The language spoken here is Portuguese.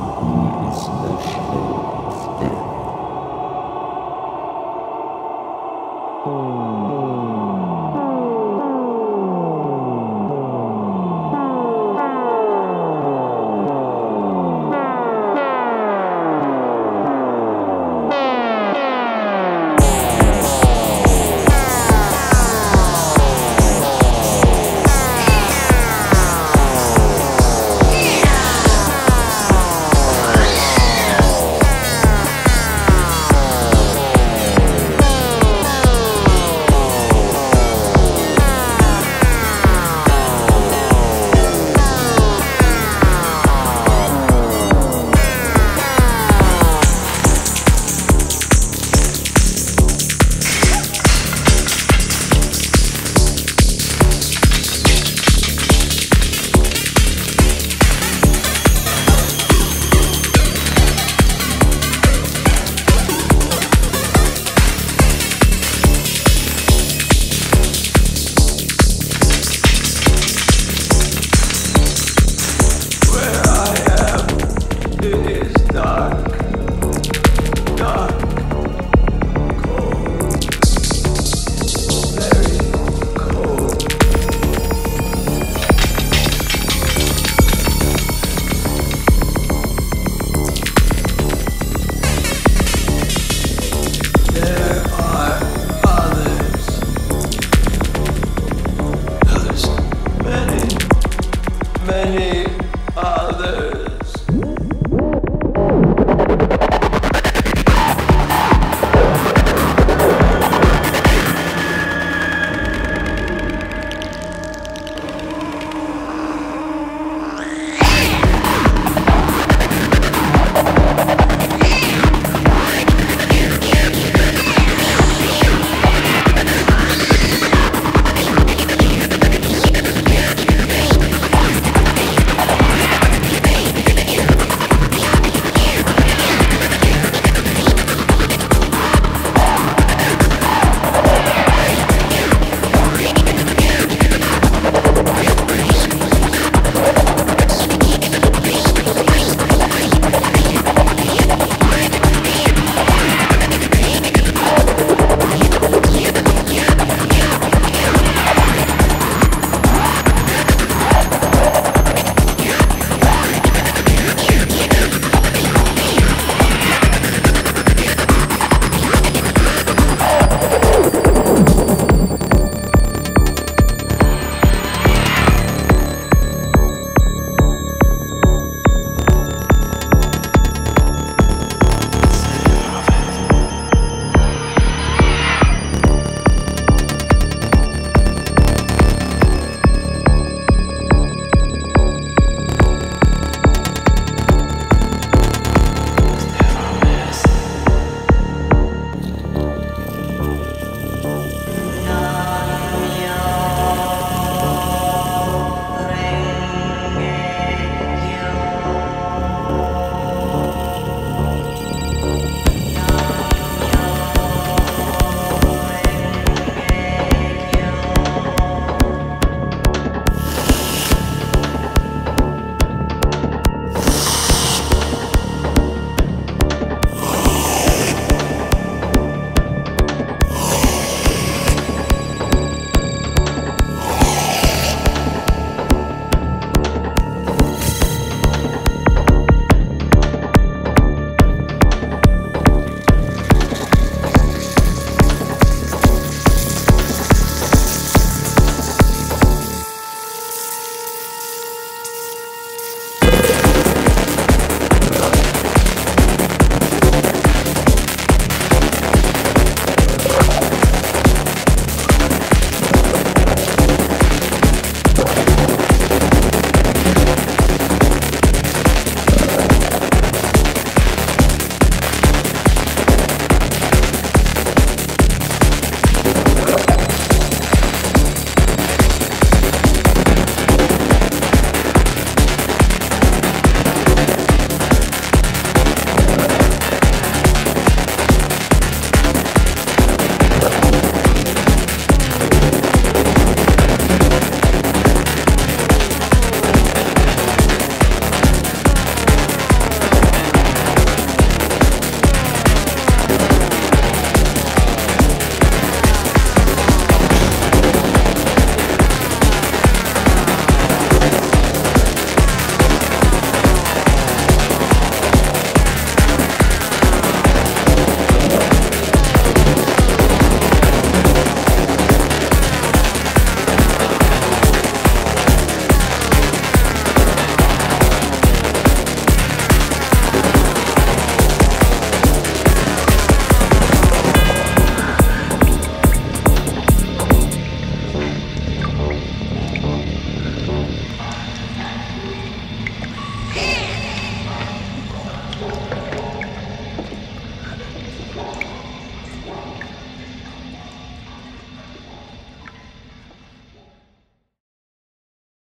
são guias da fé beni